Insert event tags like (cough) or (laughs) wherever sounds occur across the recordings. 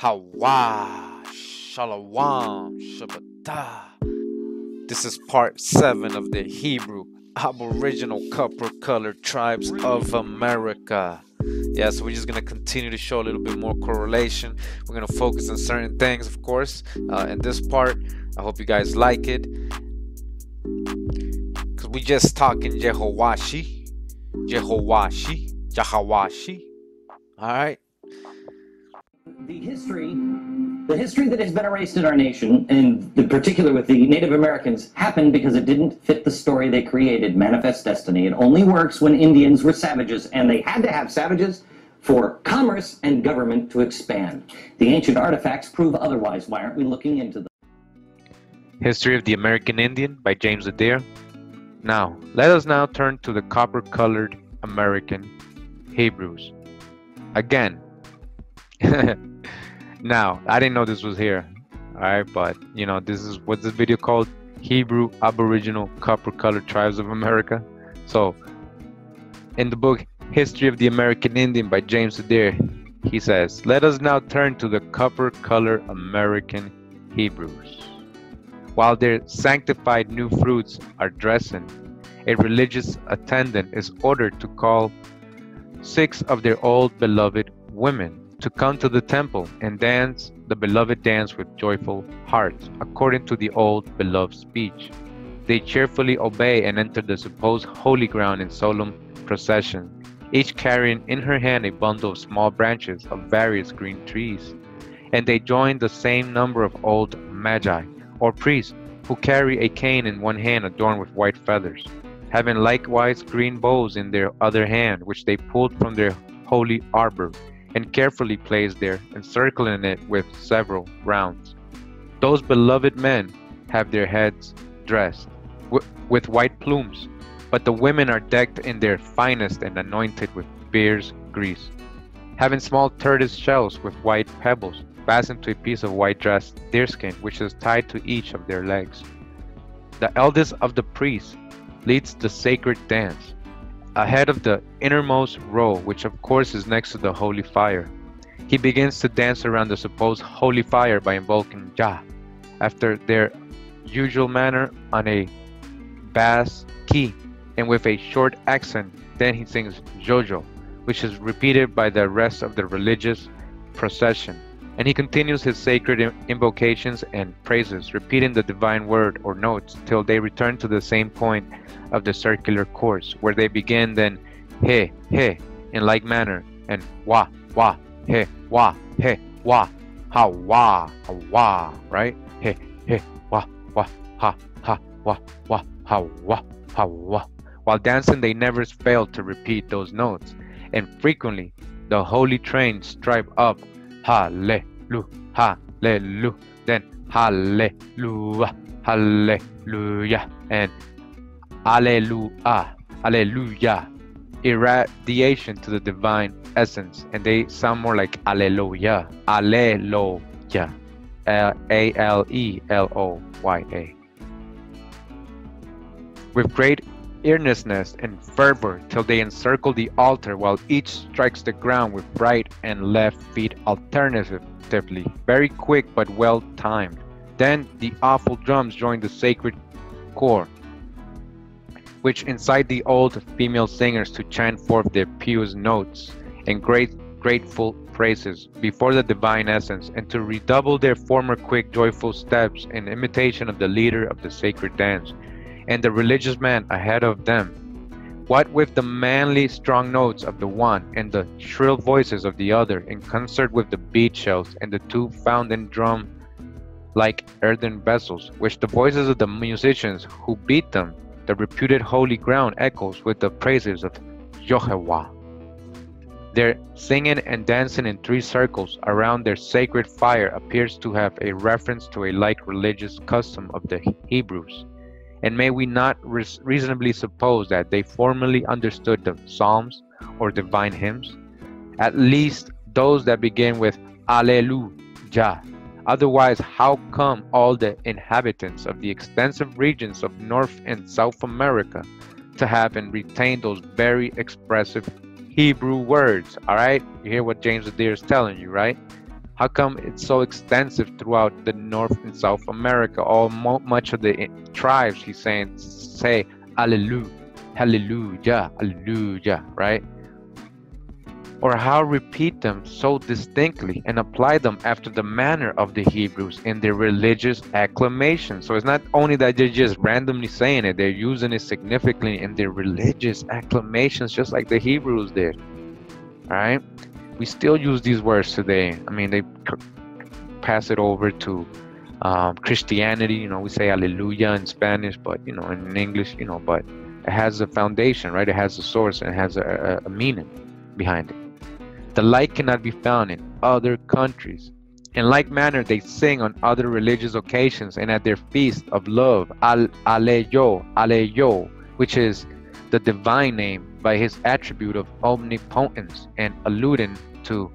Hawa, Shalom, Shabbatah. This is part 7 of the Hebrew Aboriginal Copper Colored Tribes of America. Yeah, so we're just going to continue to show a little bit more correlation. We're going to focus on certain things, of course, uh, in this part. I hope you guys like it. Because we just talking Jehowashi, Jehowashi, Jahawashi. All right the history the history that has been erased in our nation, and in particular with the Native Americans, happened because it didn't fit the story they created, Manifest Destiny. It only works when Indians were savages, and they had to have savages for commerce and government to expand. The ancient artifacts prove otherwise. Why aren't we looking into them? History of the American Indian by James Adair. Now, let us now turn to the copper-colored American Hebrews. Again, (laughs) now, I didn't know this was here. Alright, but you know, this is what's this video called? Hebrew Aboriginal Copper Colored Tribes of America. So, in the book History of the American Indian by James Adair, he says, Let us now turn to the copper colored American Hebrews. While their sanctified new fruits are dressing, a religious attendant is ordered to call six of their old beloved women to come to the temple and dance the beloved dance with joyful hearts, according to the old beloved speech. They cheerfully obey and enter the supposed holy ground in solemn procession, each carrying in her hand a bundle of small branches of various green trees. And they join the same number of old magi, or priests, who carry a cane in one hand adorned with white feathers, having likewise green bows in their other hand, which they pulled from their holy arbor and carefully placed there, encircling it with several rounds. Those beloved men have their heads dressed with white plumes, but the women are decked in their finest and anointed with bear's grease, having small tortoise shells with white pebbles fastened to a piece of white dressed deerskin which is tied to each of their legs. The eldest of the priests leads the sacred dance, ahead of the innermost row, which of course is next to the holy fire. He begins to dance around the supposed holy fire by invoking Jah, after their usual manner on a bass key and with a short accent. Then he sings Yo Yo, which is repeated by the rest of the religious procession. And he continues his sacred invocations and praises, repeating the divine word or notes till they return to the same point of the circular course, where they begin then he, he, in like manner, and wa, wa, he, wa, he, wa, ha, wa, ha, wa, right? He, he, wa, wa, ha, ha, wa, wa, ha, wa, ha, wa. While dancing, they never fail to repeat those notes, and frequently the holy train strive up, hallelujah, hallelujah, then hallelujah, hallelujah, and Alleluia, Alleluia, irradiation to the divine essence, and they sound more like Alleluia, Alleluia, A L E L O Y A. With great earnestness and fervor till they encircle the altar while each strikes the ground with right and left feet very quick but well timed. Then the awful drums join the sacred chord which incite the old female singers to chant forth their pious notes and great grateful praises before the divine essence, and to redouble their former quick joyful steps in imitation of the leader of the sacred dance, and the religious man ahead of them. What with the manly strong notes of the one and the shrill voices of the other, in concert with the beat shells and the two fountain drum like earthen vessels, which the voices of the musicians who beat them the reputed holy ground echoes with the praises of Jehovah. Their singing and dancing in three circles around their sacred fire appears to have a reference to a like religious custom of the Hebrews. And may we not reasonably suppose that they formally understood the psalms or divine hymns? At least those that begin with Alleluia Otherwise, how come all the inhabitants of the extensive regions of North and South America to have and retain those very expressive Hebrew words? All right, you hear what James Adair is telling you, right? How come it's so extensive throughout the North and South America? All mo- much of the eh, tribes, he's saying, say Hallelujah, Hallelujah, Hallelujah, right? Or how repeat them so distinctly and apply them after the manner of the Hebrews in their religious acclamation. So it's not only that they're just randomly saying it, they're using it significantly in their religious acclamations, just like the Hebrews did. All right? We still use these words today. I mean, they pass it over to um, Christianity. You know, we say Alleluia in Spanish, but you know, in English, you know, but it has a foundation, right? It has a source and it has a, a meaning behind it. The like cannot be found in other countries. In like manner, they sing on other religious occasions and at their feast of love, Al Aleyo, Aleyo, which is the divine name by his attribute of omnipotence and alluding to,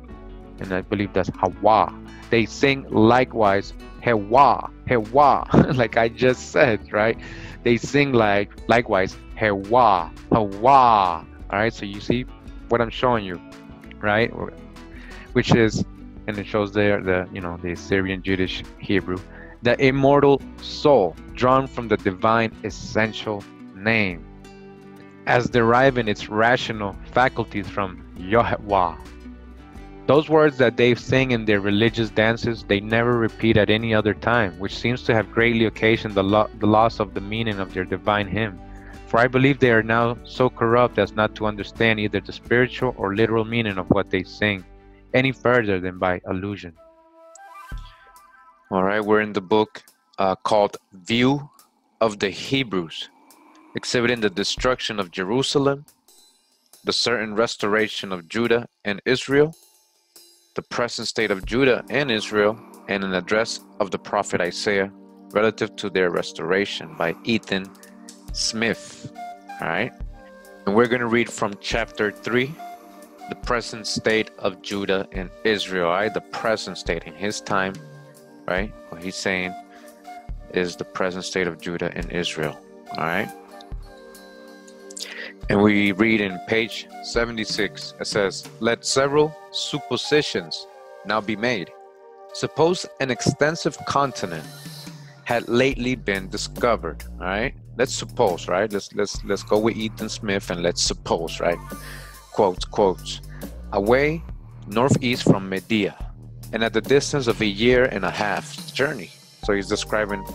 and I believe that's Hawa. They sing likewise Hewa, Hewa, (laughs) like I just said, right? They sing like likewise Hewa, Hawa. All right, so you see what I'm showing you, right? Which is, and it shows there the you know the Assyrian Jewish Hebrew, the immortal soul drawn from the divine essential name, as deriving its rational faculties from Yahweh those words that they sing in their religious dances, they never repeat at any other time, which seems to have greatly occasioned the, lo- the loss of the meaning of their divine hymn. For I believe they are now so corrupt as not to understand either the spiritual or literal meaning of what they sing, any further than by allusion. All right, we're in the book uh, called View of the Hebrews, exhibiting the destruction of Jerusalem, the certain restoration of Judah and Israel, the present state of Judah and Israel, and an address of the prophet Isaiah relative to their restoration by Ethan Smith. All right. And we're going to read from chapter 3, the present state of Judah and Israel. Right? The present state in his time, right? What he's saying is the present state of Judah and Israel. All right. And we read in page 76, it says, Let several suppositions now be made. Suppose an extensive continent had lately been discovered, right? Let's suppose, right? Let's let's let's go with Ethan Smith and let's suppose, right? Quotes, quotes. Away northeast from Media and at the distance of a year and a half journey. So he's describing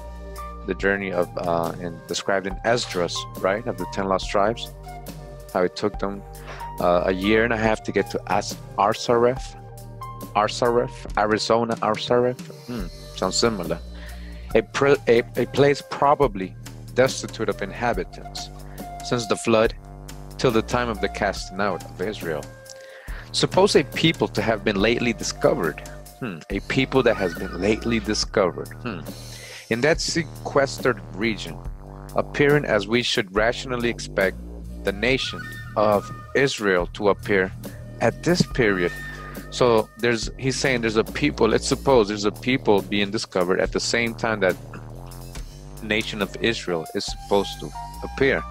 the journey of uh, and described in Esdras, right, of the ten lost tribes how it took them uh, a year and a half to get to Arsareth, Arsareth, Arizona, Arsareth. Hmm, sounds similar. A, a, a place probably destitute of inhabitants since the flood till the time of the casting out of Israel. Suppose a people to have been lately discovered. Hmm, a people that has been lately discovered. Hmm. In that sequestered region, appearing as we should rationally expect the nation of Israel to appear at this period. So there's he's saying there's a people, let's suppose there's a people being discovered at the same time that nation of Israel is supposed to appear.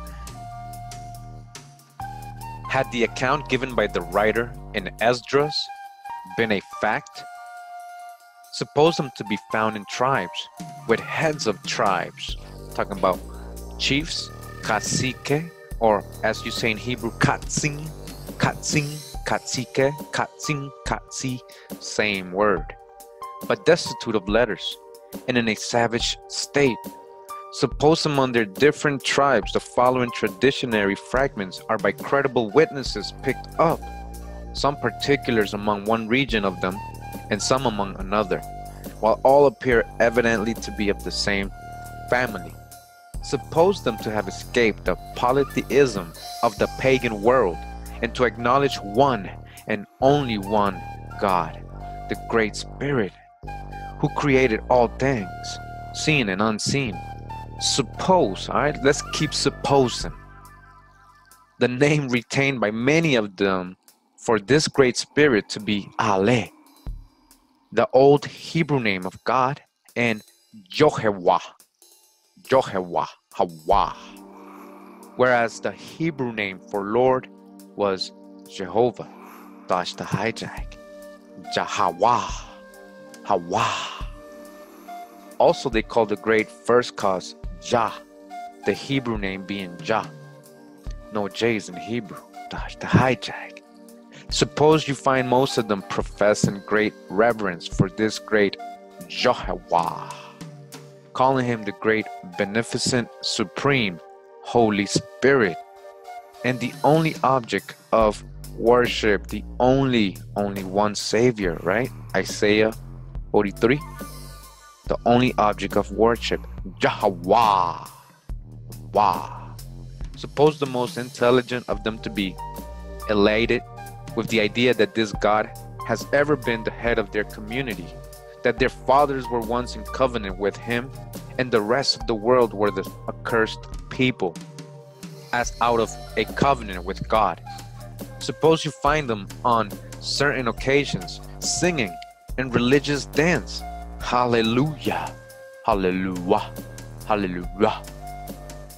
Had the account given by the writer in Esdras been a fact, suppose them to be found in tribes with heads of tribes, talking about chiefs, cacique, or as you say in Hebrew, katzin, katzin, katzike, katzin, katzi, same word, but destitute of letters and in a savage state. Suppose among their different tribes the following traditionary fragments are by credible witnesses picked up, some particulars among one region of them, and some among another, while all appear evidently to be of the same family suppose them to have escaped the polytheism of the pagan world and to acknowledge one and only one God, the Great Spirit, who created all things, seen and unseen. Suppose, all right, let's keep supposing. The name retained by many of them for this Great Spirit to be Ale, the old Hebrew name of God, and Jehovah Jehovah, Hawa. Whereas the Hebrew name for Lord was Jehovah, dash the hijack, Jahawa, Hawa. Also, they call the great first cause Jah, the Hebrew name being Jah. No J's in Hebrew, the, the hijack. Suppose you find most of them professing great reverence for this great Jehovah, calling him the great, beneficent, supreme, Holy Spirit, and the only object of worship, the only, only one Savior, right? Isaiah 43. The only object of worship, Jehovah. Wah. Suppose the most intelligent of them to be elated with the idea that this God has ever been the head of their community, that their fathers were once in covenant with Him, and the rest of the world were the accursed people, as out of a covenant with God. Suppose you find them on certain occasions singing in religious dance. Hallelujah, Hallelujah, Hallelujah.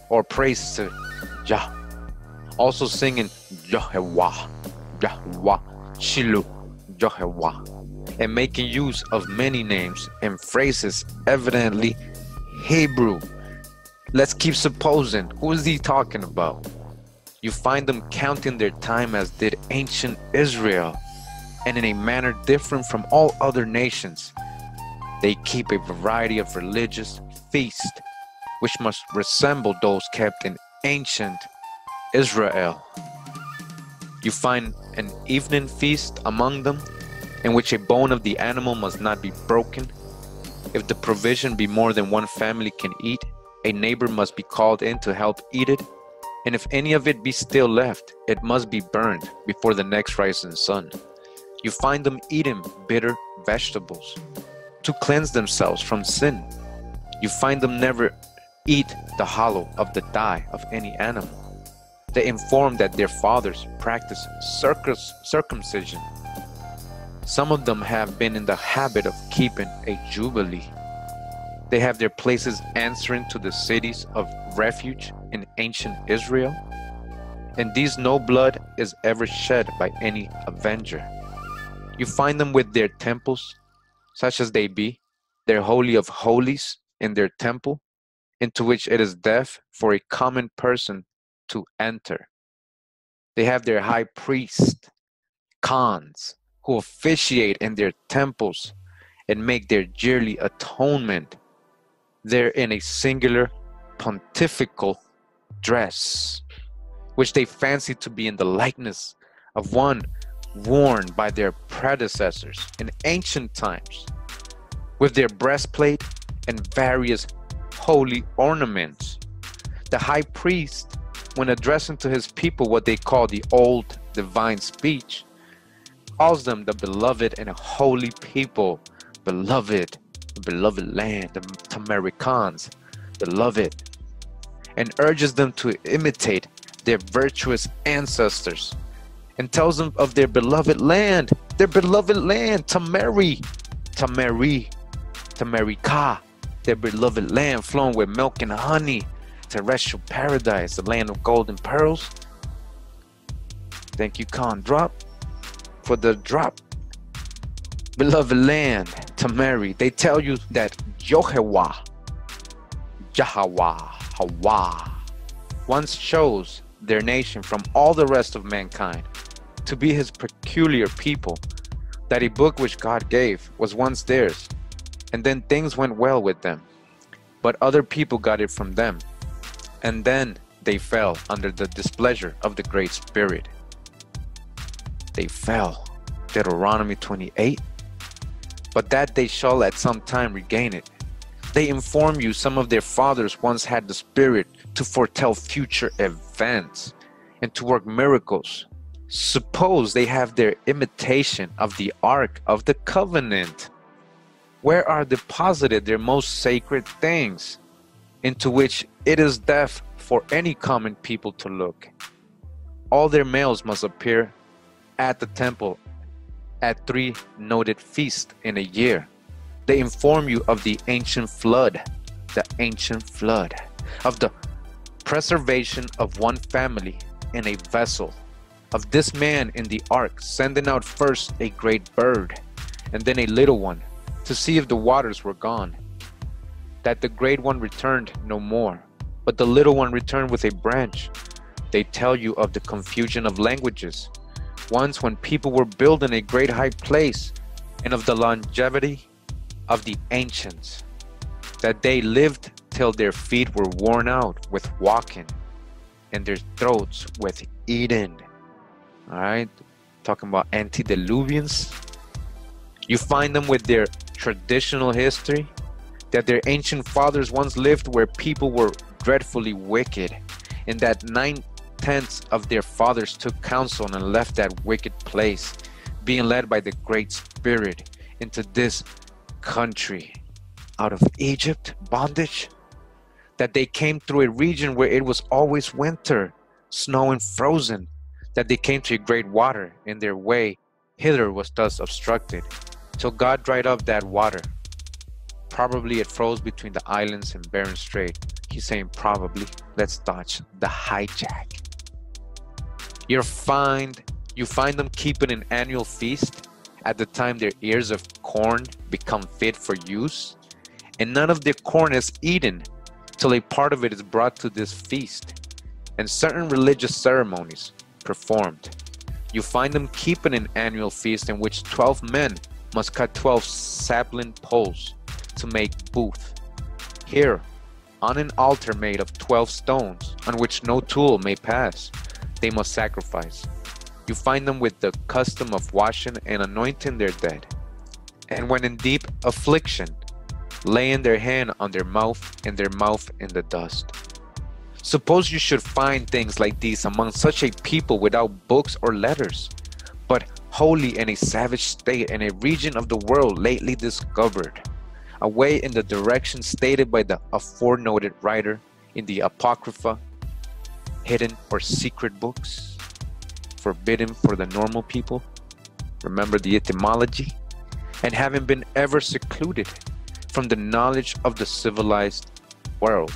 Or praise to Jah. Also singing Jehovah, Jehovah, Shiloh, Jehovah. And making use of many names and phrases evidently Hebrew. Let's keep supposing. Who is he talking about? You find them counting their time as did ancient Israel, and in a manner different from all other nations. They keep a variety of religious feasts, which must resemble those kept in ancient Israel. You find an evening feast among them, in which a bone of the animal must not be broken. If the provision be more than one family can eat, a neighbor must be called in to help eat it and if any of it be still left, it must be burned before the next rising sun. You find them eating bitter vegetables to cleanse themselves from sin. You find them never eat the hollow of the thigh of any animal. They inform that their fathers practice circumcision. Some of them have been in the habit of keeping a jubilee. They have their places answering to the cities of refuge in ancient Israel, and these no blood is ever shed by any avenger. You find them with their temples, such as they be, their holy of holies in their temple, into which it is death for a common person to enter. They have their high priest, khans, who officiate in their temples and make their yearly atonement. They're in a singular pontifical dress, which they fancy to be in the likeness of one worn by their predecessors in ancient times, with their breastplate and various holy ornaments. The high priest, when addressing to his people what they call the old divine speech, calls them the beloved and holy people, beloved, beloved land, the Tamaricans, beloved, and urges them to imitate their virtuous ancestors and tells them of their beloved land, their beloved land, Tamari, Tamari, Tamarika, their beloved land flowing with milk and honey, terrestrial paradise, the land of golden pearls. Thank you, Khan Drop, for the drop. Beloved land, to Tamari, they tell you that Yohewa, Yahweh, Hawa once chose their nation from all the rest of mankind to be his peculiar people, that a book which God gave was once theirs, and then things went well with them. But other people got it from them, and then they fell under the displeasure of the Great Spirit. They fell. Deuteronomy 28. But that they shall at some time regain it they inform you some of their fathers once had the spirit to foretell future events and to work miracles. Suppose they have their imitation of the Ark of the Covenant, where are deposited their most sacred things, into which it is death for any common people to look. All their males must appear at the temple at three noted feasts in a year they inform you of the ancient flood, the ancient flood, of the preservation of one family in a vessel, of this man in the ark sending out first a great bird and then a little one, to see if the waters were gone, that the great one returned no more, but the little one returned with a branch. They tell you of the confusion of languages, once when people were building a great high place, and of the longevity of the ancients, that they lived till their feet were worn out with walking, and their throats with eating. All right, talking about antediluvians. You find them with their traditional history, that their ancient fathers once lived where people were dreadfully wicked, and that nine tenths of their fathers took counsel and left that wicked place, being led by the Great Spirit into this country out of Egypt, bondage, that they came through a region where it was always winter, snow and frozen, that they came to a great water, and their way hither was thus obstructed, till God dried up that water. Probably it froze between the islands and Bering Strait. He's saying probably. Let's dodge the hijack. You find you find them keeping an annual feast at the time their ears of corn become fit for use, and none of their corn is eaten till a part of it is brought to this feast, and certain religious ceremonies performed. You find them keeping an annual feast in which 12 men must cut 12 sapling poles to make booth. Here, on an altar made of 12 stones, on which no tool may pass, they must sacrifice. You find them with the custom of washing and anointing their dead. And when in deep affliction, laying their hand on their mouth and their mouth in the dust. Suppose you should find things like these among such a people without books or letters, but wholly in a savage state in a region of the world lately discovered, away in the direction stated by the aforenoted writer in the Apocrypha, hidden or secret books, forbidden for the normal people. Remember the etymology? And having been ever secluded from the knowledge of the civilized world.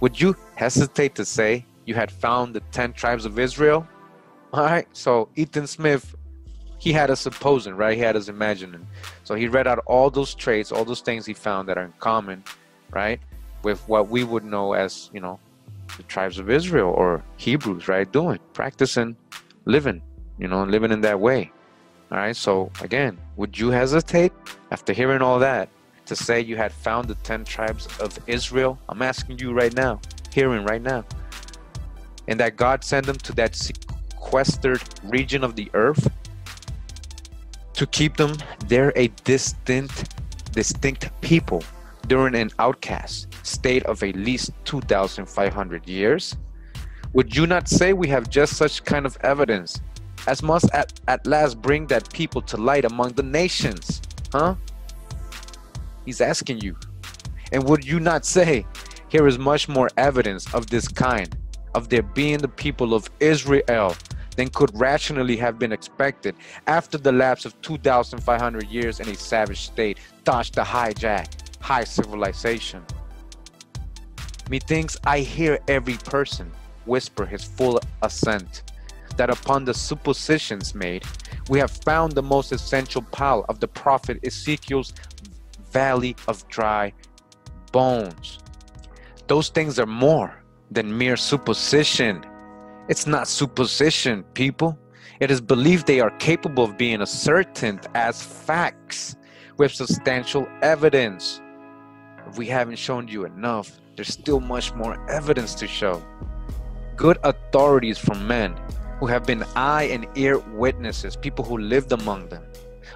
Would you hesitate to say you had found the 10 tribes of Israel? All right, so Ethan Smith, he had us supposing, right? He had us imagining. So he read out all those traits, all those things he found that are in common, right? With what we would know as, you know, the tribes of Israel or Hebrews, right? Doing, practicing, living, you know, living in that way. All right, so again, would you hesitate after hearing all that to say you had found the 10 tribes of Israel? I'm asking you right now, hearing right now. And that God sent them to that sequestered region of the earth to keep them there a distinct distinct people during an outcast state of at least 2500 years would you not say we have just such kind of evidence as must at, at last bring that people to light among the nations huh He's asking you. And would you not say, here is much more evidence of this kind, of their being the people of Israel, than could rationally have been expected after the lapse of 2,500 years in a savage state, dodged the hijack, high civilization. Methinks I hear every person whisper his full assent that upon the suppositions made, we have found the most essential pile of the prophet Ezekiel's valley of dry bones. Those things are more than mere supposition. It's not supposition, people. It is believed they are capable of being ascertained as facts with substantial evidence. If we haven't shown you enough, there's still much more evidence to show. Good authorities from men who have been eye and ear witnesses, people who lived among them,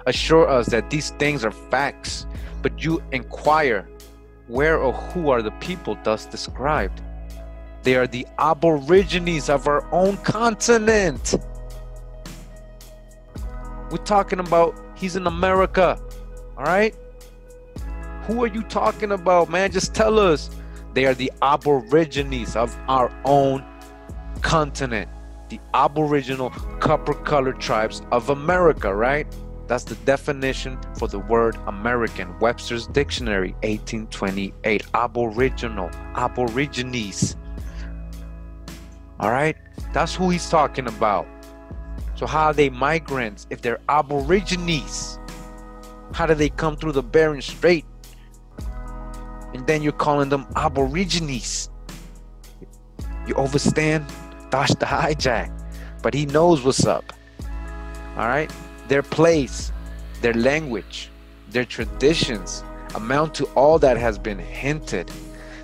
assure us that these things are facts but you inquire where or who are the people thus described. They are the aborigines of our own continent. We're talking about he's in America, all right? Who are you talking about, man? Just tell us. They are the aborigines of our own continent, the aboriginal copper colored tribes of America, right? That's the definition for the word American, Webster's Dictionary, 1828. Aboriginal, Aborigines. All right? That's who he's talking about. So, how are they migrants if they're Aborigines? How did they come through the Bering Strait? And then you're calling them Aborigines. You overstand? Dash the hijack. But he knows what's up. All right? Their place, their language, their traditions amount to all that has been hinted.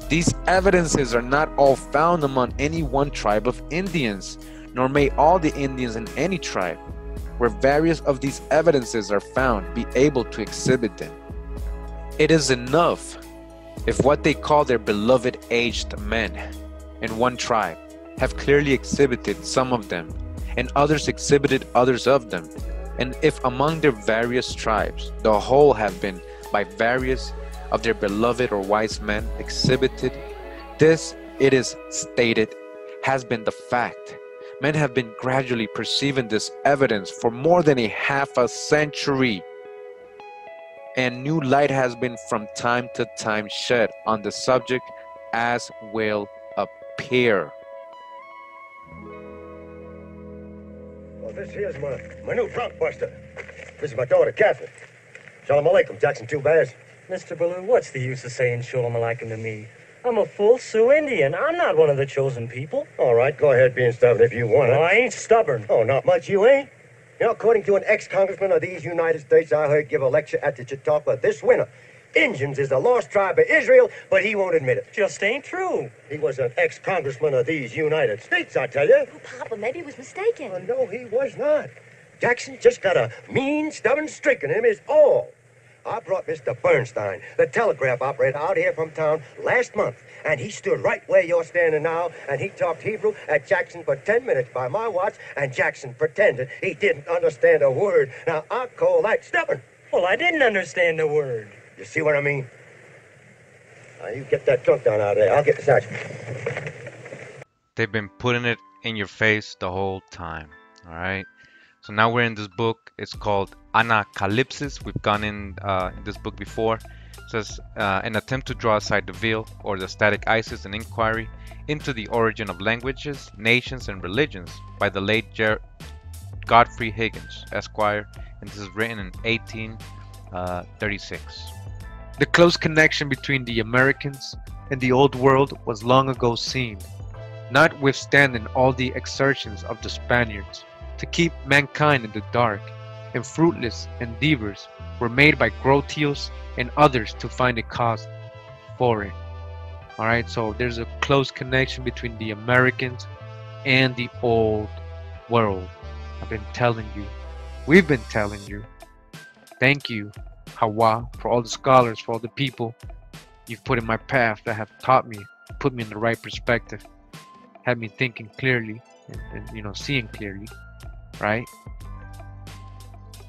These evidences are not all found among any one tribe of Indians, nor may all the Indians in any tribe, where various of these evidences are found, be able to exhibit them. It is enough if what they call their beloved aged men in one tribe have clearly exhibited some of them, and others exhibited others of them, and if among their various tribes the whole have been by various of their beloved or wise men exhibited, this, it is stated, has been the fact. Men have been gradually perceiving this evidence for more than a half a century. And new light has been from time to time shed on the subject as will appear. Well, this here's my, my new bronc buster. This is my daughter, Catherine. Shalom Aleichem, Jackson Two Bears. Mr. Baloo, what's the use of saying Shalom Aleichem to me? I'm a full Sioux Indian. I'm not one of the chosen people. All right, go ahead being stubborn if you want No, it. I ain't stubborn. Oh, not much you ain't. You know, according to an ex-congressman of these United States I heard give a lecture at the Chautauqua this winter, Indians is the lost tribe of Israel, but he won't admit it. Just ain't true. He was an ex-congressman of these United States, I tell you. Oh, Papa, maybe he was mistaken. Oh, no, he was not. Jackson just got a mean, stubborn streak in him is all. I brought Mr. Bernstein, the telegraph operator, out here from town last month, and he stood right where you're standing now, and he talked Hebrew at Jackson for 10 minutes by my watch, and Jackson pretended he didn't understand a word. Now, I call that stubborn. Well, I didn't understand a word. You see what I mean? Now, you get that trunk down out of there. I'll get the sergeant. They've been putting it in your face the whole time. All right. So now we're in this book. It's called Anacalypsis. We've gone in, uh, in this book before. It says uh, an attempt to draw aside the veil or the Saitic ISIS, an inquiry into the origin of languages, nations, and religions by the late Ger- Godfrey Higgins, Esquire, and this is written in 1836. The close connection between the Americans and the Old World was long ago seen, notwithstanding all the exertions of the Spaniards to keep mankind in the dark, and fruitless endeavors were made by Grotius and others to find a cause for it. Alright, so there's a close connection between the Americans and the Old World. I've been telling you, we've been telling you. Thank you, Hawa, for all the scholars, for all the people you've put in my path that have taught me, put me in the right perspective, had me thinking clearly and, and you know seeing clearly, right?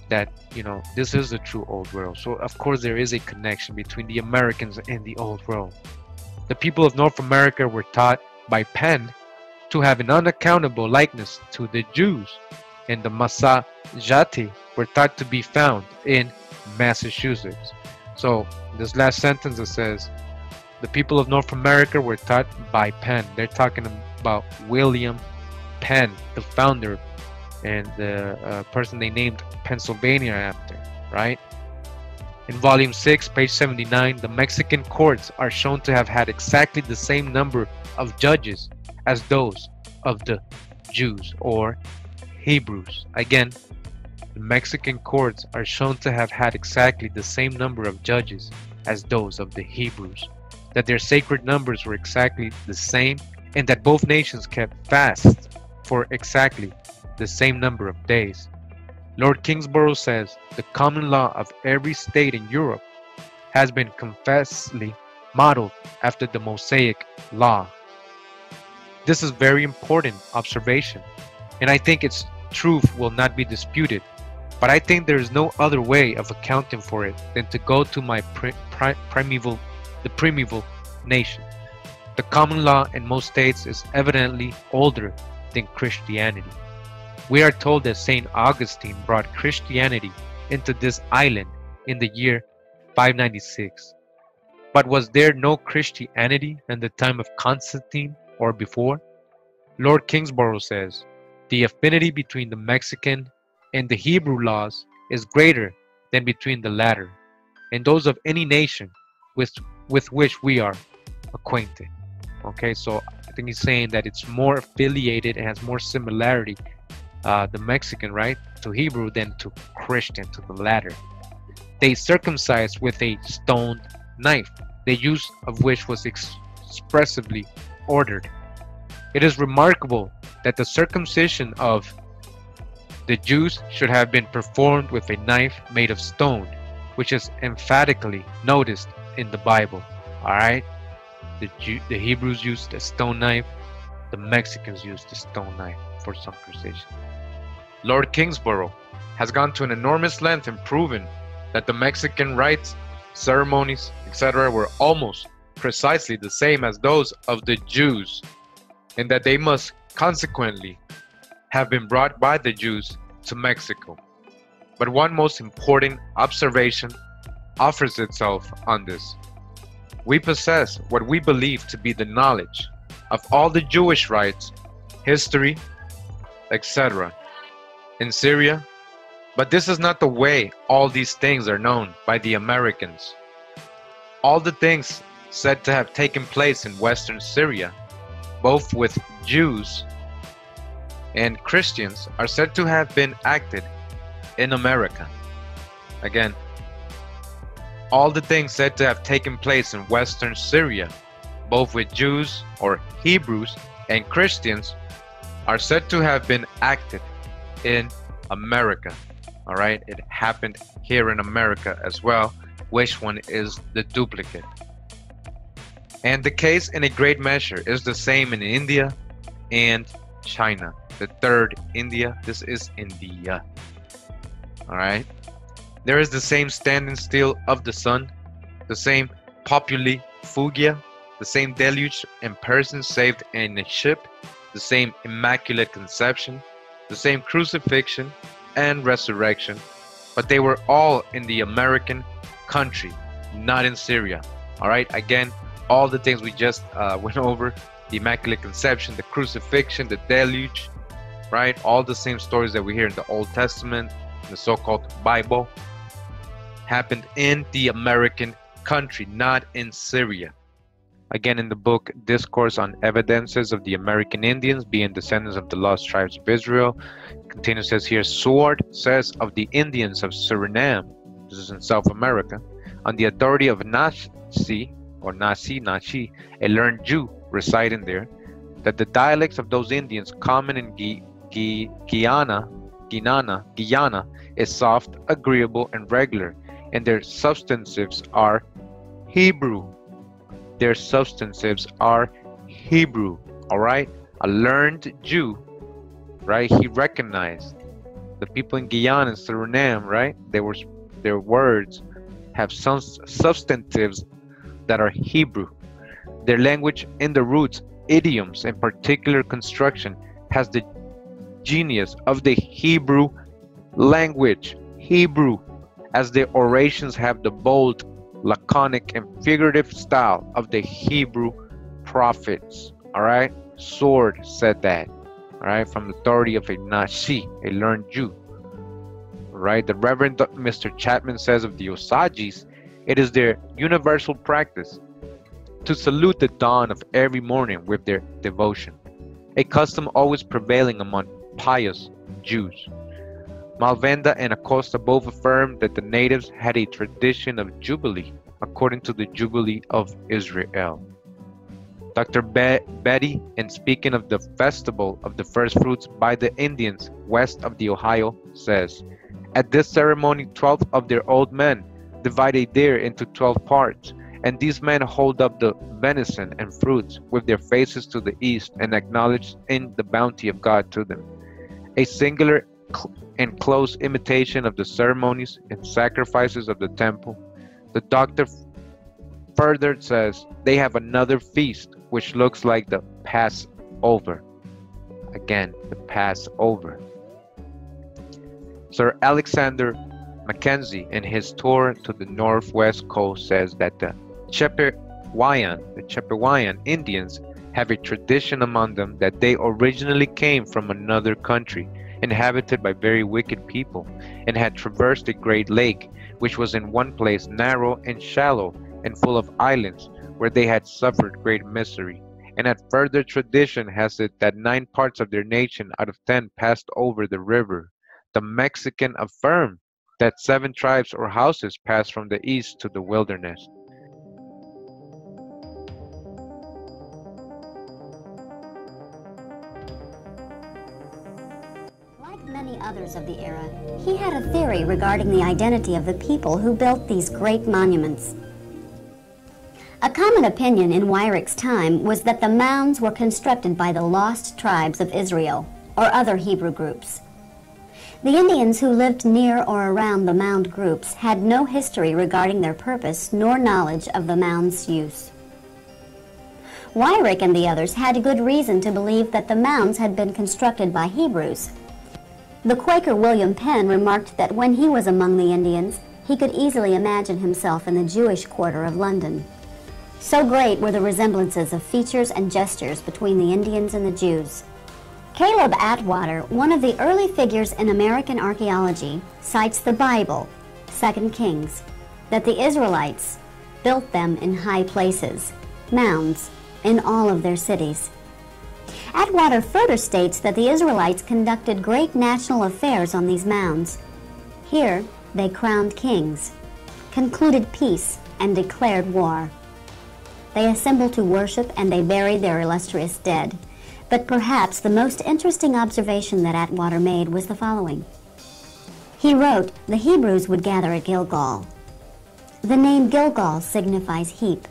That you know this is the true old world. So of course there is a connection between the Americans and the old world. The people of North America were taught by Penn to have an unaccountable likeness to the Jews, and the Massagetae were thought to be found in Massachusetts. So this last sentence it says, the people of North America were taught by Penn. They're talking about William Penn, the founder and the uh, person they named Pennsylvania after, right? In volume 6, page 79, the Mexican courts are shown to have had exactly the same number of judges as those of the Jews or Hebrews. Again, the Mexican courts are shown to have had exactly the same number of judges as those of the Hebrews, that their sacred numbers were exactly the same, and that both nations kept fast for exactly the same number of days. Lord Kingsborough says the common law of every state in Europe has been confessedly modeled after the Mosaic law. This is very important observation, and I think its truth will not be disputed. But I think there is no other way of accounting for it than to go to my pri- pri- primeval, the primeval nation. The common law in most states is evidently older than Christianity. We are told that St. Augustine brought Christianity into this island in the year 596. But was there no Christianity in the time of Constantine or before? Lord Kingsborough says the affinity between the Mexican and the Hebrew laws is greater than between the latter and those of any nation with with which we are acquainted. Okay, so I think he's saying that it's more affiliated and has more similarity, uh, the Mexican, right, to Hebrew then to Christian, to the latter. They circumcised with a stone knife, the use of which was ex- expressively ordered. It is remarkable that the circumcision of the Jews should have been performed with a knife made of stone, which is emphatically noticed in the Bible. All right, the Jew, the Hebrews used a stone knife, the Mexicans used a stone knife for circumcision. Lord Kingsborough has gone to an enormous length in proving that the Mexican rites, ceremonies, etc., were almost precisely the same as those of the Jews, and that they must consequently have been brought by the Jews to Mexico. But one most important observation offers itself on this. We possess what we believe to be the knowledge of all the Jewish rites, history, etc. in Syria, but this is not the way all these things are known by the Americans. All the things said to have taken place in western Syria, both with Jews and Christians, are said to have been acted in America. Again, all the things said to have taken place in western Syria, both with Jews or Hebrews and Christians, are said to have been acted in America. All right, it happened here in America as well. Which one is the duplicate? And the case in a great measure is the same in India and China. The third, India, this is India. All right. There is the same standing still of the sun, the same populi fugia, the same deluge and person saved in a ship, the same immaculate conception, the same crucifixion and resurrection, but they were all in the American country, not in Syria. All right, again, all the things we just uh, (laughs) went over the Immaculate Conception, the crucifixion, the deluge, right? All the same stories that we hear in the Old Testament, the so called Bible, happened in the American country, not in Syria. Again, in the book Discourse on Evidences of the American Indians being descendants of the lost tribes of Israel, continues says here, Sword says of the Indians of Suriname, this is in South America, on the authority of Nasi, or Nasi, Nashi, a learned Jew residing there, that the dialects of those Indians common in Gu- Gu- Guyana, Guyana, Guyana is soft, agreeable, and regular, and their substantives are Hebrew. Their substantives are Hebrew. All right, a learned Jew, right? He recognized the people in Guyana and Suriname, right? They were their words have some substantives that are Hebrew. Their language in the roots, idioms, and particular construction has the genius of the Hebrew language. Hebrew, as their orations have the bold, laconic, and figurative style of the Hebrew prophets. All right, Sword said that. All right, from the authority of a Nashi, a learned Jew. Right, the Reverend Mr. Chapman says of the Osages, it is their universal practice to salute the dawn of every morning with their devotion, a custom always prevailing among pious Jews. Malvenda and Acosta both affirmed that the natives had a tradition of Jubilee according to the Jubilee of Israel. Dr. Be- Beatty, in speaking of the festival of the first fruits by the Indians west of the Ohio, says, At this ceremony, 12 of their old men divide a deer into 12 parts, and these men hold up the venison and fruits with their faces to the east and acknowledge in the bounty of God to them. A singular and close imitation of the ceremonies and sacrifices of the temple. The doctor further says they have another feast which looks like the Passover. Again, the Passover. Sir Alexander Mackenzie, in his tour to the northwest coast, says that the Chippewayan, the Chippewayan Indians have a tradition among them that they originally came from another country inhabited by very wicked people, and had traversed a great lake, which was in one place narrow and shallow, and full of islands, where they had suffered great misery. And at further tradition has it that nine parts of their nation out of ten passed over the river. The Mexican affirm that seven tribes or houses passed from the east to the wilderness. Others of the era, he had a theory regarding the identity of the people who built these great monuments. A common opinion in Wyrick's time was that the mounds were constructed by the lost tribes of Israel or other Hebrew groups. The Indians who lived near or around the mound groups had no history regarding their purpose nor knowledge of the mound's use. Wyrick and the others had good reason to believe that the mounds had been constructed by Hebrews. The Quaker William Penn remarked that when he was among the Indians, he could easily imagine himself in the Jewish quarter of London. So great were the resemblances of features and gestures between the Indians and the Jews. Caleb Atwater, one of the early figures in American archaeology, cites the Bible, 2 Kings, that the Israelites built them in high places, mounds, in all of their cities. Atwater further states that the Israelites conducted great national affairs on these mounds. Here, they crowned kings, concluded peace, and declared war. They assembled to worship and they buried their illustrious dead. But perhaps the most interesting observation that Atwater made was the following. He wrote, the Hebrews would gather at Gilgal. The name Gilgal signifies heap.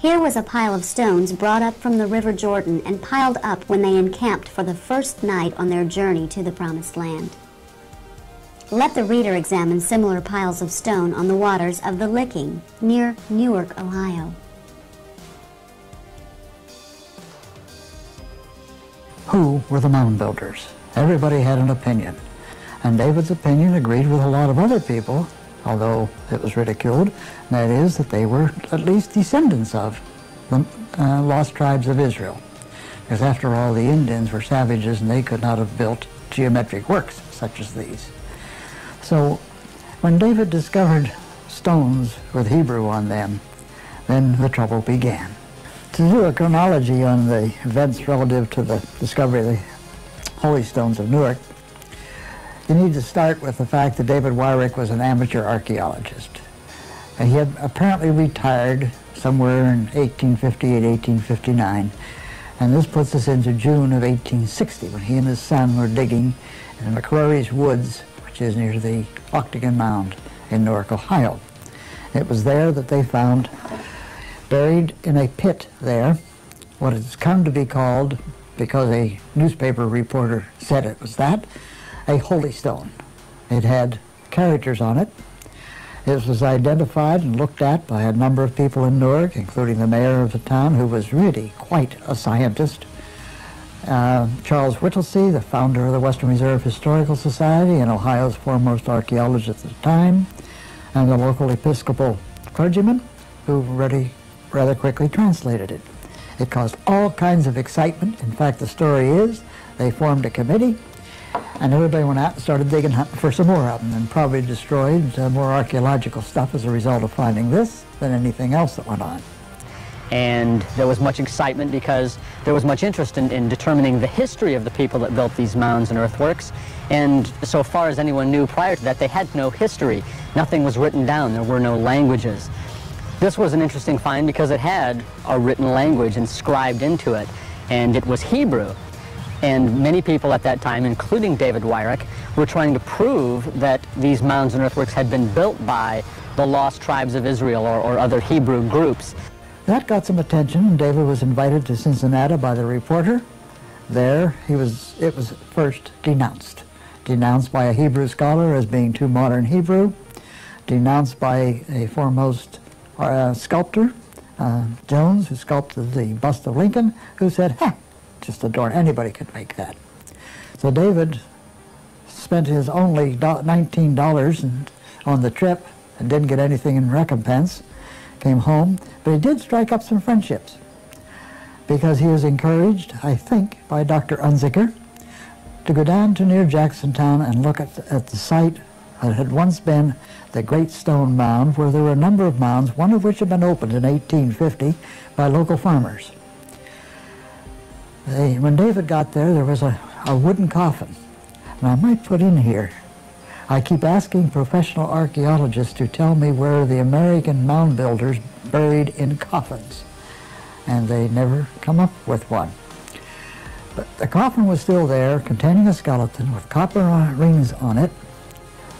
Here was a pile of stones brought up from the river Jordan and piled up when they encamped for the first night on their journey to the Promised Land. Let the reader examine similar piles of stone on the waters of the Licking near Newark, Ohio. who were the mound builders. Everybody had an opinion. And David's opinion agreed with a lot of other people, although it was ridiculed, and that is that they were at least descendants of the uh, lost tribes of Israel. Because after all, the Indians were savages and they could not have built geometric works such as these. So when David discovered stones with Hebrew on them, then the trouble began to do a chronology on the events relative to the discovery of the Holy Stones of Newark, you need to start with the fact that David Wyrick was an amateur archaeologist. And he had apparently retired somewhere in 1858, 1859. And this puts us into June of 1860 when he and his son were digging in McCrory's Woods, which is near the Octagon Mound in Newark, Ohio. It was there that they found buried in a pit there, what has come to be called, because a newspaper reporter said it was that, a holy stone. It had characters on it. It was identified and looked at by a number of people in Newark, including the mayor of the town, who was really quite a scientist. Uh, Charles Whittlesey, the founder of the Western Reserve Historical Society and Ohio's foremost archaeologist at the time, and the local Episcopal clergyman, who really rather quickly translated it. It caused all kinds of excitement. In fact, the story is they formed a committee and everybody went out and started digging for some more of them and probably destroyed uh, more archaeological stuff as a result of finding this than anything else that went on. And there was much excitement because there was much interest in, in determining the history of the people that built these mounds and earthworks. And so far as anyone knew prior to that, they had no history. Nothing was written down. There were no languages. This was an interesting find because it had a written language inscribed into it, and it was Hebrew. And many people at that time, including David Wyrick, were trying to prove that these mounds and earthworks had been built by the lost tribes of Israel or, or other Hebrew groups. That got some attention, David was invited to Cincinnati by the reporter. There, he was, it was first denounced. Denounced by a Hebrew scholar as being too modern Hebrew, denounced by a foremost uh, sculptor, uh, Jones, who sculpted the bust of Lincoln, who said, ha, just adorn, anybody could make that. So David spent his only $19 on the trip and didn't get anything in recompense, came home, but he did strike up some friendships because he was encouraged, I think, by Dr. Unzicker to go down to near Jacksontown and look at the, at the site that had once been the Great Stone Mound, where there were a number of mounds, one of which had been opened in 1850 by local farmers. They, when David got there, there was a, a wooden coffin. And I might put in here, I keep asking professional archaeologists to tell me where the American mound builders buried in coffins. And they never come up with one. But the coffin was still there, containing a skeleton with copper rings on it.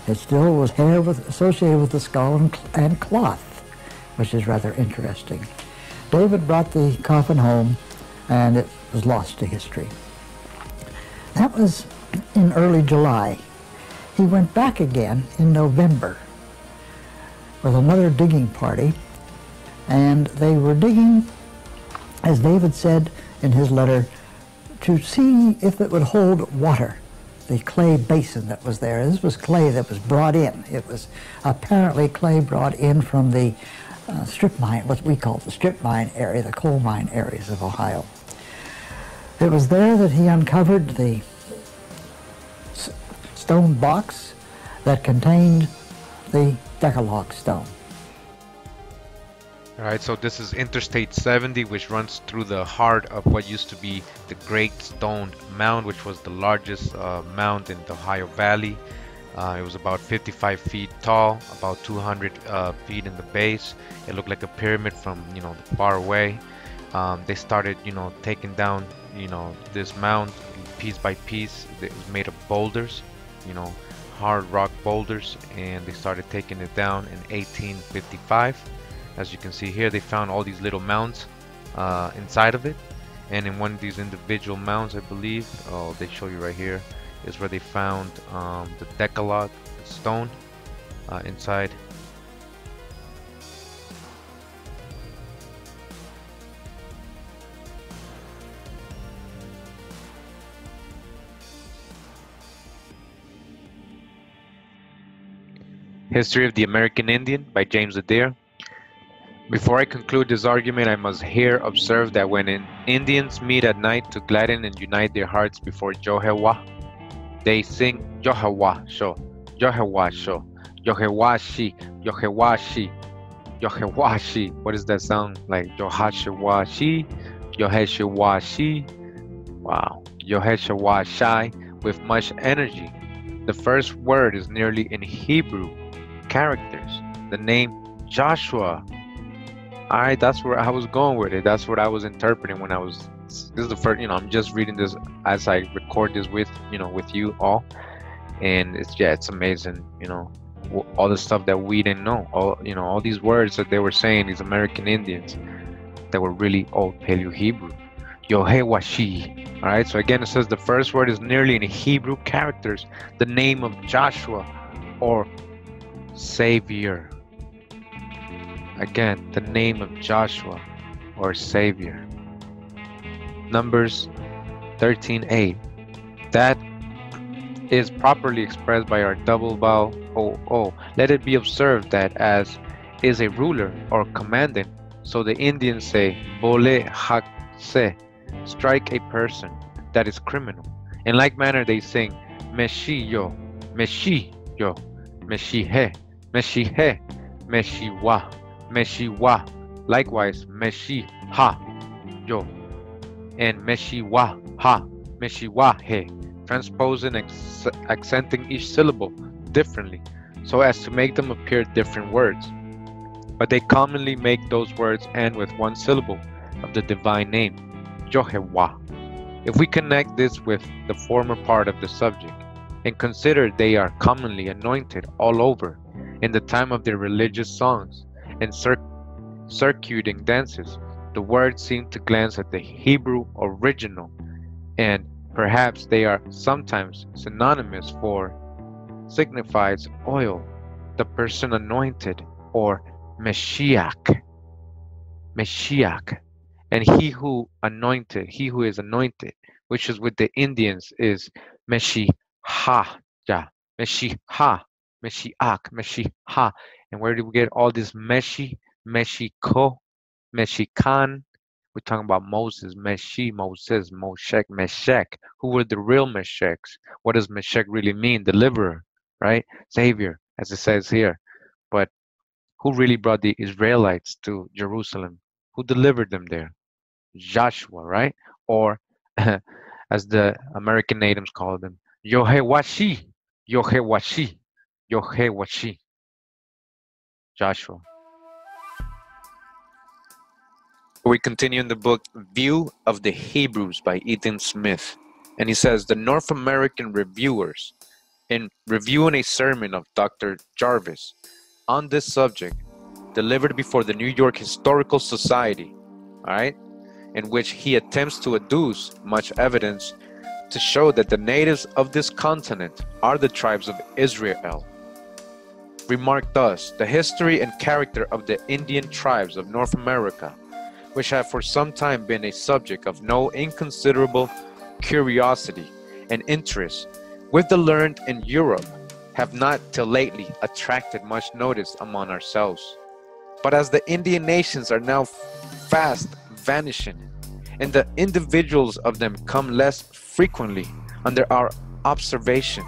It still was hair with, associated with the skull and, and cloth, which is rather interesting. David brought the coffin home, and it was lost to history. That was in early July. He went back again in November with another digging party, and they were digging, as David said in his letter, to see if it would hold water, the clay basin that was there. This was clay that was brought in. It was apparently clay brought in from the uh, strip mine, what we call the strip mine area, the coal mine areas of Ohio. It was there that he uncovered the stone box that contained the Decalogue stone. All right, so this is Interstate 70, which runs through the heart of what used to be the Great Stone Mound, which was the largest uh, mound in the Ohio Valley. Uh, it was about 55 feet tall, about 200 uh, feet in the base. It looked like a pyramid from, you know, far away. Um, they started, you know, taking down, you know, this mound piece by piece. It was made of boulders, you know, hard rock boulders, and they started taking it down in 1855 as you can see here they found all these little mounds uh, inside of it and in one of these individual mounds I believe oh they show you right here is where they found um, the Decalogue stone uh, inside History of the American Indian by James Adair before I conclude this argument, I must here observe that when Indians meet at night to gladden and unite their hearts before Jehovah, they sing Jehovah Sho, Jehovah Sho, Jehowashi, Jehowashi, Jehowashi. What does that sound like? Jehowashi, Jehowashi. Wow, Jehowashi with much energy. The first word is nearly in Hebrew characters. The name Joshua. All right that's where i was going with it. That's what i was interpreting when i was this is the first you know i'm just reading this as i record this with you know with you all. And it's yeah it's amazing you know all the stuff that we didn't know. All you know all these words that they were saying these american indians that were really old paleo hebrew. Yohewashi. All right so again it says the first word is nearly in hebrew characters the name of joshua or savior Again, the name of Joshua or Savior. Numbers 13:8. That is properly expressed by our double vowel o Let it be observed that as is a ruler or commandant, so the Indians say bole hak se, strike a person that is criminal. In like manner they sing meshi yo, meshi yo, meshi he, meshi he, meshi wa. Meshiwa. Likewise, Meshi ha yo and Meshiwa ha Meshiwa he, transposing and accenting each syllable differently so as to make them appear different words. But they commonly make those words end with one syllable of the divine name, Jehovah. If we connect this with the former part of the subject and consider they are commonly anointed all over in the time of their religious songs, and cir circuiting dances, the words seem to glance at the Hebrew original, and perhaps they are sometimes synonymous for signifies oil, the person anointed, or Meshiach. Meshiach. And he who anointed, he who is anointed, which is with the Indians, is Meshiha. Meshiha. Meshiach. Meshiha. And where do we get all this Meshi, Mexico, Mexican, We're talking about Moses, Meshi, Moses, Moshek, Meshech. Who were the real Meshechs? What does Meshech really mean? Deliverer, right? Savior, as it says here. But who really brought the Israelites to Jerusalem? Who delivered them there? Joshua, right? Or (laughs) as the American natives call them, Yohewashi, Yohewashi, Yohewashi. Joshua. We continue in the book View of the Hebrews by Ethan Smith. And he says the North American reviewers, in reviewing a sermon of Dr. Jarvis on this subject, delivered before the New York Historical Society, all right, in which he attempts to adduce much evidence to show that the natives of this continent are the tribes of Israel. Remark thus the history and character of the Indian tribes of North America which have for some time been a subject of no inconsiderable curiosity and interest with the learned in Europe, have not till lately attracted much notice among ourselves. But as the Indian nations are now fast vanishing, and the individuals of them come less frequently under our observation,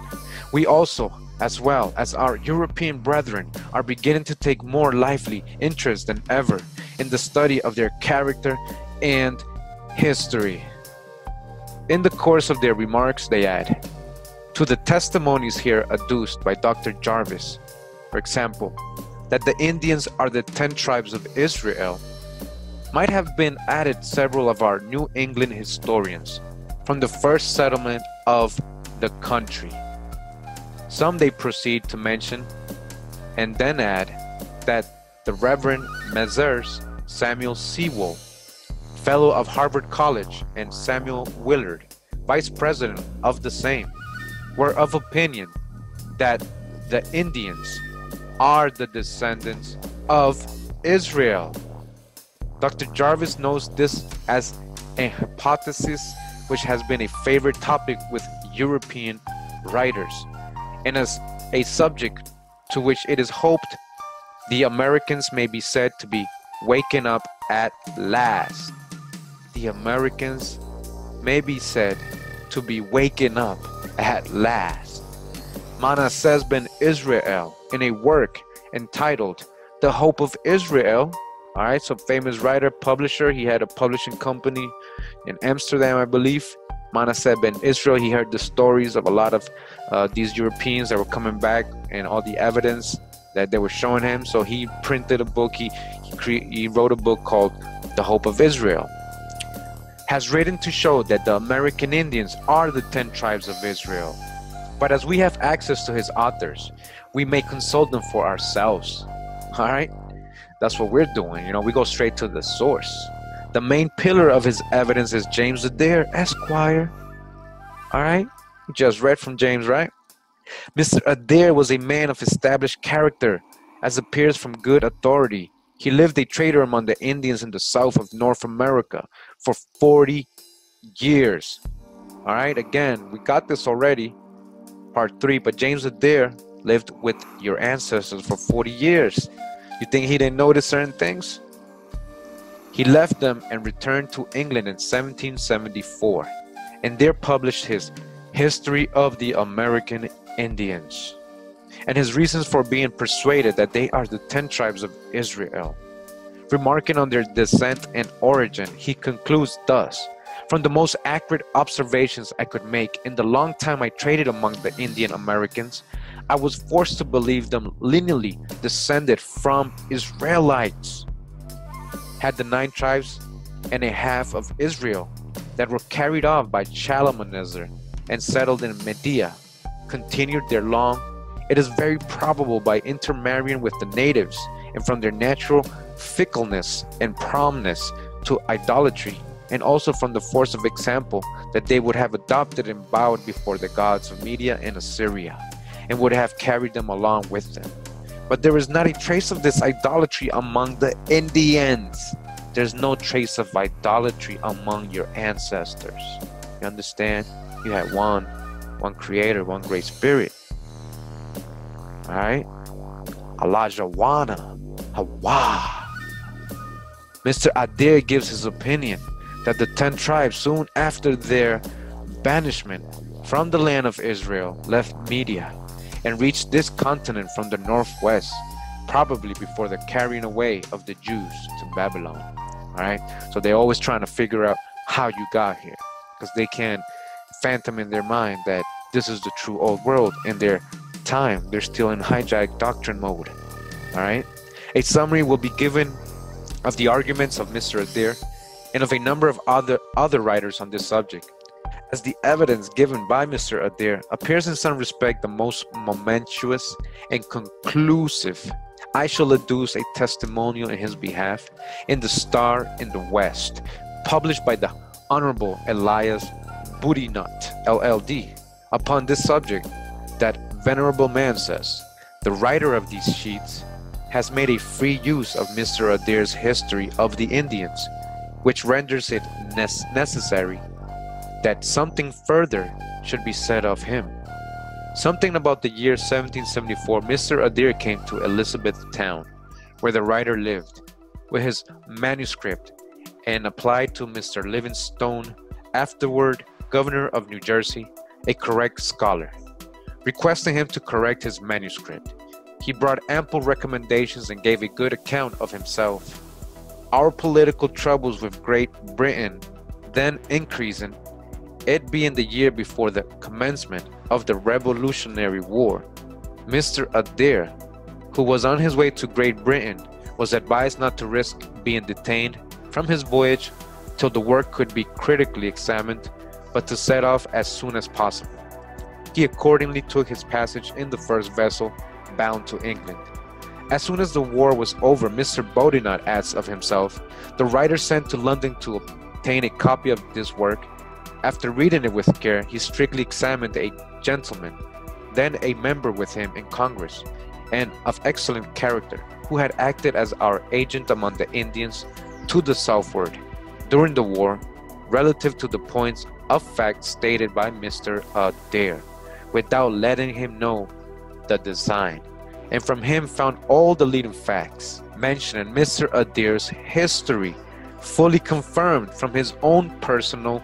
we also, as well as our European brethren, are beginning to take more lively interest than ever in the study of their character and history. In the course of their remarks, they add to the testimonies here adduced by Dr. Jarvis, for example, that the Indians are the ten tribes of Israel, might have been added several of our New England historians from the first settlement of the country. Some they proceed to mention and then add that the Reverend Messrs. Samuel Sewall, Fellow of Harvard College, and Samuel Willard, Vice President of the same, were of opinion that the Indians are the descendants of Israel. Dr. Jarvis knows this as a hypothesis which has been a favorite topic with European writers and as a subject to which it is hoped the Americans may be said to be waking up at last. The Americans may be said to be waking up at last. Manasseh ben Israel, in a work entitled The Hope of Israel, all right, so famous writer, publisher, he had a publishing company in Amsterdam, I believe. Manasseh ben Israel, he heard the stories of a lot of uh, these Europeans that were coming back and all the evidence that they were showing him. So he printed a book. He he, cre- he wrote a book called The Hope of Israel. Has written to show that the American Indians are the ten tribes of Israel. But as we have access to his authors, we may consult them for ourselves. All right, that's what we're doing. You know, we go straight to the source. The main pillar of his evidence is James Adair, Esquire. All right, just read from James, right? Mr. Adair was a man of established character, as appears from good authority. He lived a trader among the Indians in the south of North America for 40 years. All right, again, we got this already, part three, but James Adair lived with your ancestors for 40 years. You think he didn't notice certain things? He left them and returned to England in 1774 and there published his History of the American Indians, and his reasons for being persuaded that they are the ten tribes of Israel. Remarking on their descent and origin, he concludes thus From the most accurate observations I could make in the long time I traded among the Indian Americans, I was forced to believe them lineally descended from Israelites. Had the nine tribes and a half of Israel that were carried off by Shalmaneser and settled in Media continued their long, it is very probable by intermarrying with the natives and from their natural fickleness and promptness to idolatry, and also from the force of example that they would have adopted and bowed before the gods of Media and Assyria, and would have carried them along with them. But there is not a trace of this idolatry among the Indians. There's no trace of idolatry among your ancestors. You understand? You had one, one creator, one great spirit. Alright? Elijah Wana, Hawa. Mr. Adair gives his opinion that the ten tribes, soon after their banishment from the land of Israel, left Media and reached this continent from the northwest, probably before the carrying away of the Jews to Babylon. All right, so they're always trying to figure out how you got here because they can't phantom in their mind that this is the true old world in their time they're still in hijack doctrine mode all right a summary will be given of the arguments of mr adair and of a number of other other writers on this subject as the evidence given by mr adair appears in some respect the most momentous and conclusive i shall adduce a testimonial in his behalf in the star in the west published by the honorable elias Boudinot, LLD, upon this subject that venerable man says, the writer of these sheets has made a free use of Mr. Adair's history of the Indians, which renders it necessary that something further should be said of him. Something about the year 1774, Mr. Adair came to Elizabethtown, where the writer lived, with his manuscript and applied to Mr. Livingston, afterward governor of New Jersey, a correct scholar, requesting him to correct his manuscript. He brought ample recommendations and gave a good account of himself. Our political troubles with Great Britain then increasing, it being the year before the commencement of the Revolutionary War, Mr. Adair, who was on his way to Great Britain, was advised not to risk being detained from his voyage till the work could be critically examined but to set off as soon as possible. He accordingly took his passage in the first vessel bound to England. As soon as the war was over, Mr. Boudinot adds of himself, the writer sent to London to obtain a copy of this work. After reading it with care, he strictly examined a gentleman, then a member with him in Congress, and of excellent character, who had acted as our agent among the Indians to the southward during the war, relative to the points of fact stated by Mr. Adair without letting him know the design, and from him found all the leading facts mentioned in Mr. Adair's history, fully confirmed from his own personal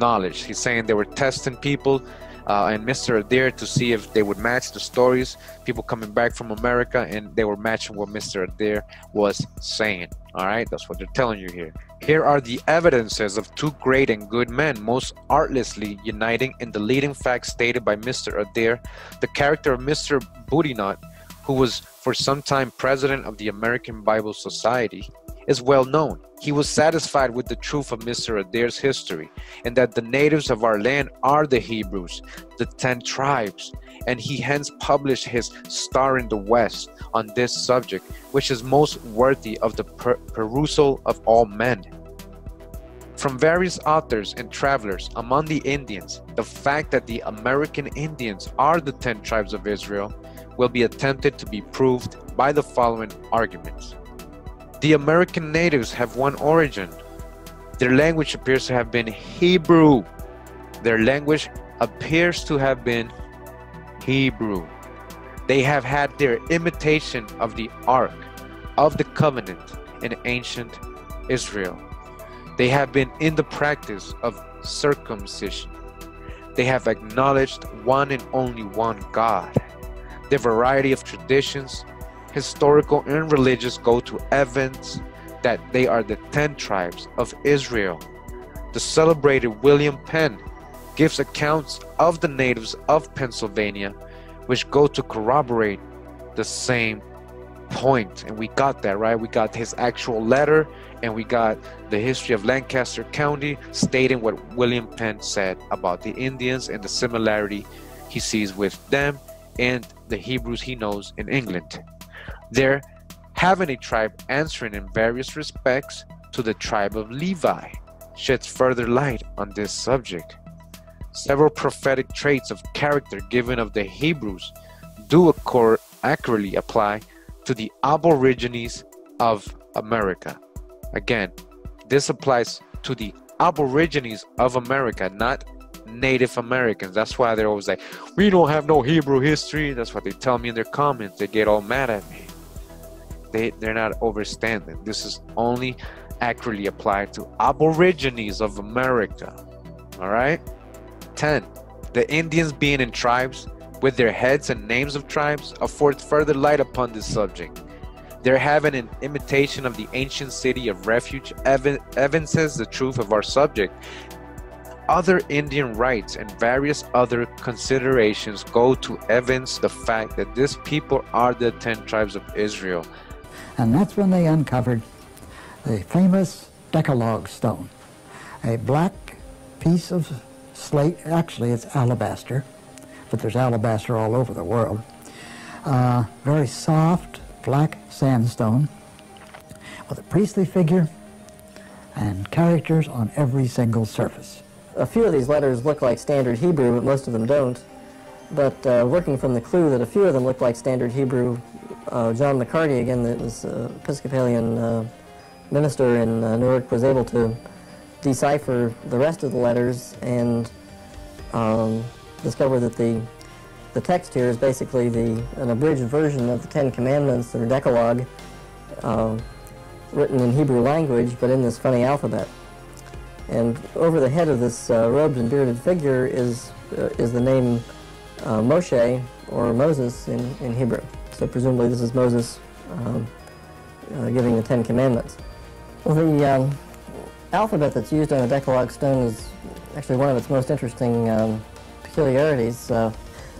knowledge. He's saying they were testing people uh, and Mr. Adair to see if they would match the stories, people coming back from America, and they were matching what Mr. Adair was saying. All right, that's what they're telling you here. Here are the evidences of two great and good men most artlessly uniting in the leading facts stated by Mr. Adair, the character of Mr. Boudinot, who was for some time president of the American Bible Society, is well known. He was satisfied with the truth of Mr. Adair's history and that the natives of our land are the Hebrews, the ten tribes, and he hence published his Star in the West on this subject, which is most worthy of the per- perusal of all men. From various authors and travelers among the Indians, the fact that the American Indians are the ten tribes of Israel will be attempted to be proved by the following arguments. The American natives have one origin. Their language appears to have been Hebrew. Their language appears to have been Hebrew. They have had their imitation of the Ark of the Covenant in ancient Israel. They have been in the practice of circumcision. They have acknowledged one and only one God. The variety of traditions, historical and religious, go to evidence that they are the ten tribes of Israel. The celebrated William Penn gives accounts of the natives of Pennsylvania, which go to corroborate the same point. And we got that, right? We got his actual letter and we got the history of Lancaster County stating what William Penn said about the Indians and the similarity he sees with them and the Hebrews he knows in England. There, having a tribe answering in various respects to the tribe of Levi sheds further light on this subject. Several prophetic traits of character given of the Hebrews do accord, accurately apply to the Aborigines of America. Again, this applies to the Aborigines of America, not Native Americans. That's why they're always like, we don't have no Hebrew history. That's what they tell me in their comments. They get all mad at me. They, they're not overstanding. This is only accurately applied to aborigines of America. All right? 10. The Indians being in tribes with their heads and names of tribes afford further light upon this subject. Their having an imitation of the ancient city of refuge evinces the truth of our subject. Other Indian rites and various other considerations go to evince the fact that these people are the ten tribes of Israel. And that's when they uncovered the famous Decalogue stone, a black piece of slate, actually it's alabaster, but there's alabaster all over the world. Uh, very soft, black sandstone with a priestly figure and characters on every single surface. A few of these letters look like standard Hebrew, but most of them don't. But uh, working from the clue that a few of them look like standard Hebrew, uh, John McCarty, again, that was uh, Episcopalian uh, minister in uh, Newark, was able to decipher the rest of the letters and um, discover that the the text here is basically the an abridged version of the Ten Commandments or Decalogue, uh, written in Hebrew language, but in this funny alphabet. And over the head of this uh, robed and bearded figure is uh, is the name Moshe or Moses in, in Hebrew. So presumably this is Moses um, uh, giving the Ten Commandments. Well, the um, alphabet that's used on the Decalogue stone is actually one of its most interesting um, peculiarities. Uh,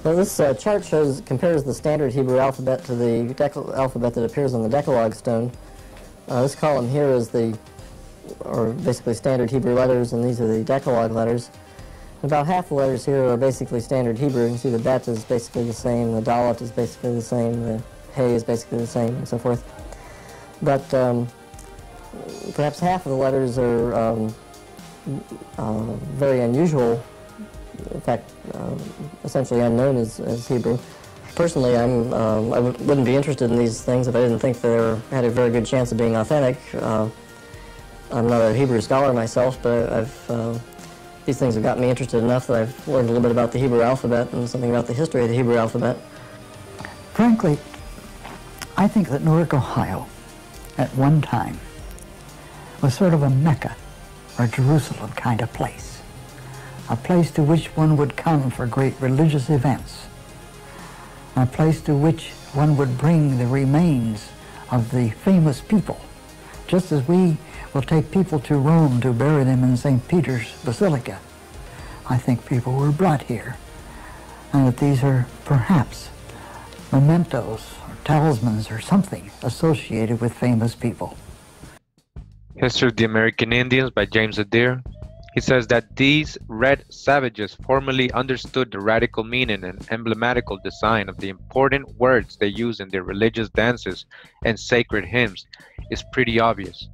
well, this uh, chart shows compares the standard Hebrew alphabet to the alphabet that appears on the Decalogue stone. Uh, this column here is the, or basically standard Hebrew letters, and these are the Decalogue letters. About half the letters here are basically standard Hebrew. You can see the bet is basically the same, the dalet is basically the same, the hey is basically the same, and so forth. But um, perhaps half of the letters are um, uh, very unusual in fact, uh, essentially unknown as, as Hebrew. Personally, I'm, um, wouldn't be interested in these things if I didn't think they had a very good chance of being authentic. Uh, I'm not a Hebrew scholar myself, but I've, uh, these things have gotten me interested enough that I've learned a little bit about the Hebrew alphabet and something about the history of the Hebrew alphabet. Frankly, I think that Newark, Ohio, at one time, was sort of a Mecca or Jerusalem kind of place a place to which one would come for great religious events, a place to which one would bring the remains of the famous people, just as we will take people to Rome to bury them in St. Peter's Basilica. I think people were brought here, and that these are perhaps mementos or talismans or something associated with famous people. History of the American Indians by James Adair, he says that these red savages formerly understood the radical meaning and emblematical design of the important words they use in their religious dances and sacred hymns is pretty obvious.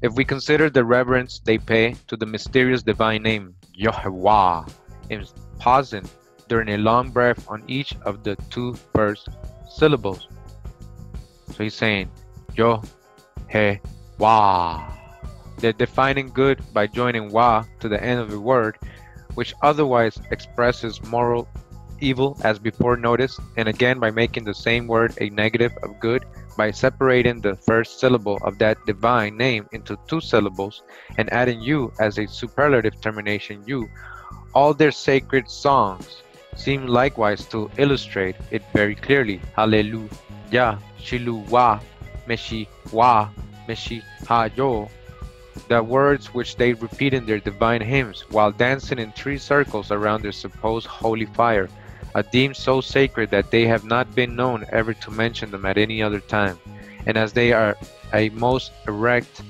If we consider the reverence they pay to the mysterious divine name Yahweh in pausing during a long breath on each of the two first syllables. So he's saying Yo He Wah. They're defining good by joining wa to the end of the word, which otherwise expresses moral evil as before noticed, and again by making the same word a negative of good by separating the first syllable of that divine name into two syllables and adding you as a superlative termination you. All their sacred songs seem likewise to illustrate it very clearly. Hallelujah, Shilu wa, Meshi wa, Meshi ha yo, the words which they repeat in their divine hymns while dancing in three circles around their supposed holy fire, a deemed so sacred that they have not been known ever to mention them at any other time. And as they are a most erect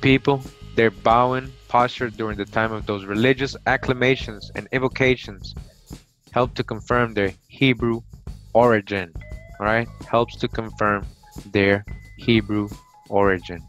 people, their bowing posture during the time of those religious acclamations and invocations help to confirm their Hebrew origin. All right, helps to confirm their Hebrew origin.